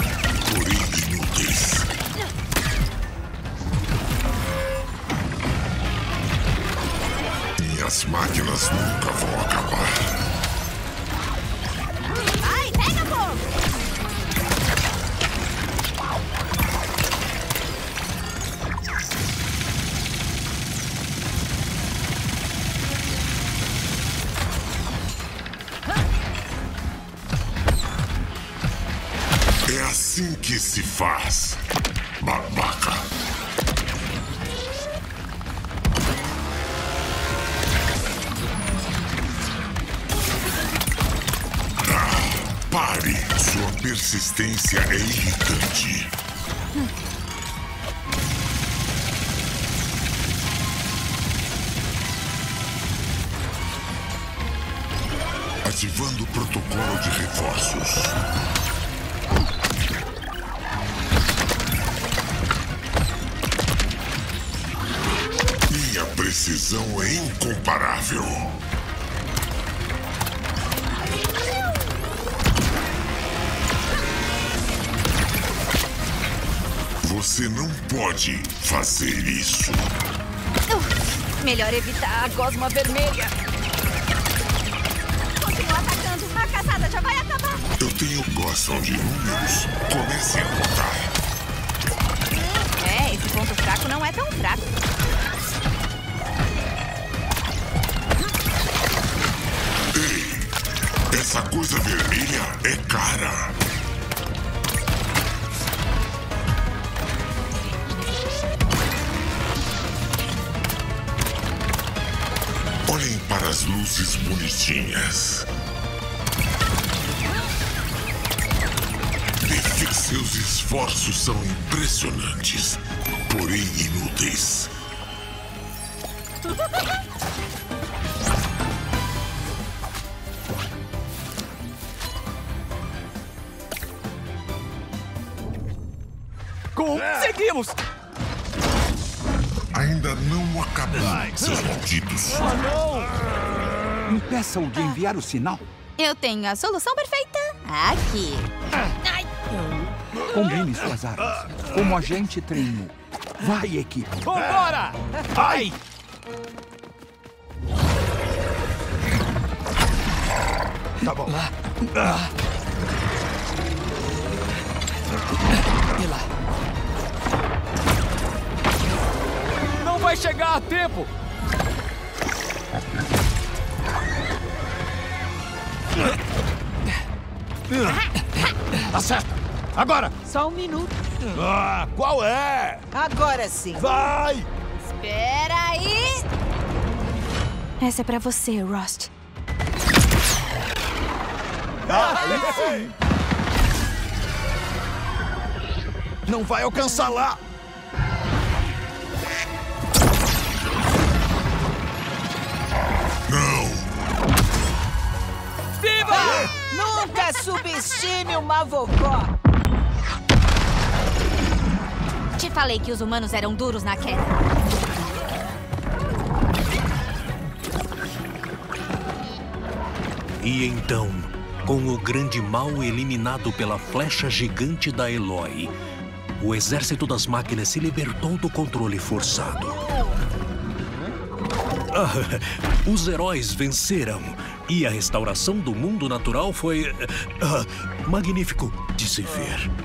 melhor evitar a gosma vermelha. Continua atacando. A caçada já vai acabar. Eu tenho gostam de números. Comecem a contar. É, esse ponto fraco não é tão fraco. Olhem para as luzes bonitinhas. Defi- Seus esforços são impressionantes, porém inúteis. Conseguimos! Ainda não acabou, seus malditos. Impeça-o de enviar o sinal. Eu tenho a solução perfeita aqui. Ai. Combine suas armas. Como a gente treinou. Vai, equipe. Vambora! Ai! Tá bom. Ah. E lá. Não vai chegar a tempo! Tá certo. Agora. Só um minuto. Ah, qual é? Agora sim. Vai! Espera aí. Essa é pra você, Rost. Não vai alcançar lá. Nunca subestime uma vovó! Te falei que os humanos eram duros na queda. E então, com o grande mal eliminado pela flecha gigante da Eloy, o exército das máquinas se libertou do controle forçado. Ah, os heróis venceram e a restauração do mundo natural foi ah, magnífico de se ver.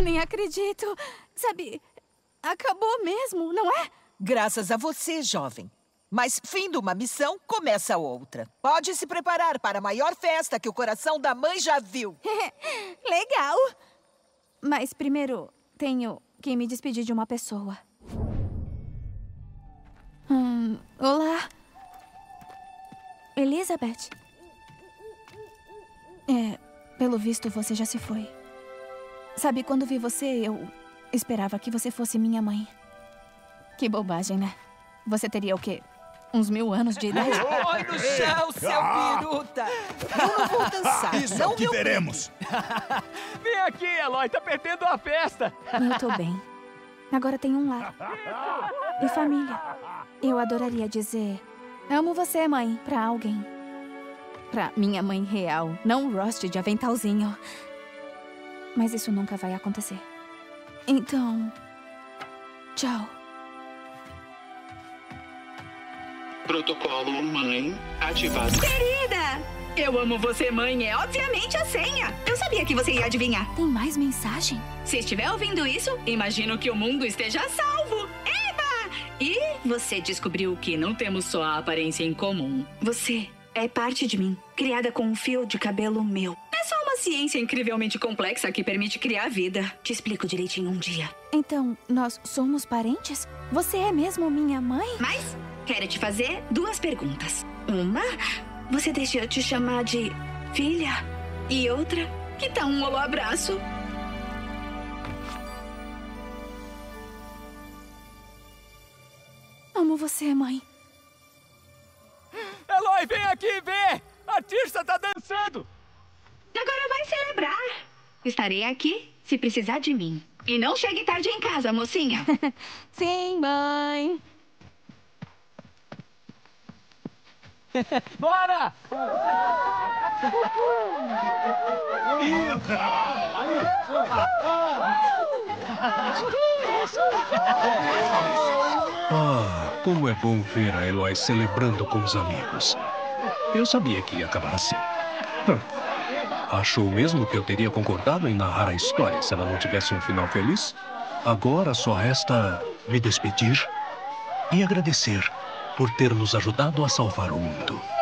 Eu nem acredito. Sabe, acabou mesmo, não é? Graças a você, jovem. Mas fim de uma missão, começa outra. Pode se preparar para a maior festa que o coração da mãe já viu. Legal. Mas primeiro, tenho que me despedir de uma pessoa. Hum, olá. Elizabeth. É, pelo visto você já se foi. Sabe, quando vi você, eu esperava que você fosse minha mãe. Que bobagem, né? Você teria o quê? Uns mil anos de idade? Oi no chão, seu biruta! Eu não vou dançar. Isso é não o que meu veremos. Vem aqui, Eloy, tá perdendo a festa. Eu tô bem. Agora tenho um lar. E família. Eu adoraria dizer: Amo você, mãe, pra alguém. Pra minha mãe real, não o Rost de aventalzinho. Mas isso nunca vai acontecer. Então. Tchau. Protocolo mãe ativado. Querida! Eu amo você, mãe. É obviamente a senha. Eu sabia que você ia adivinhar. Tem mais mensagem? Se estiver ouvindo isso, imagino que o mundo esteja salvo. Eba! E você descobriu que não temos só a aparência em comum. Você é parte de mim, criada com um fio de cabelo meu. É ciência incrivelmente complexa que permite criar vida. Te explico direitinho um dia. Então, nós somos parentes? Você é mesmo minha mãe? Mas quero te fazer duas perguntas. Uma, você deixa eu te chamar de filha? E outra, que tal um olô abraço? Amo você, mãe. Eloy, vem aqui ver! A Tirsa tá dançando! Agora vai celebrar. Estarei aqui se precisar de mim. E não chegue tarde em casa, mocinha. Sim, mãe. Bora! Ah, como é bom ver a Eloy celebrando com os amigos. Eu sabia que ia acabar assim. Hum. Achou mesmo que eu teria concordado em narrar a história se ela não tivesse um final feliz? Agora só resta me despedir e agradecer por ter nos ajudado a salvar o mundo.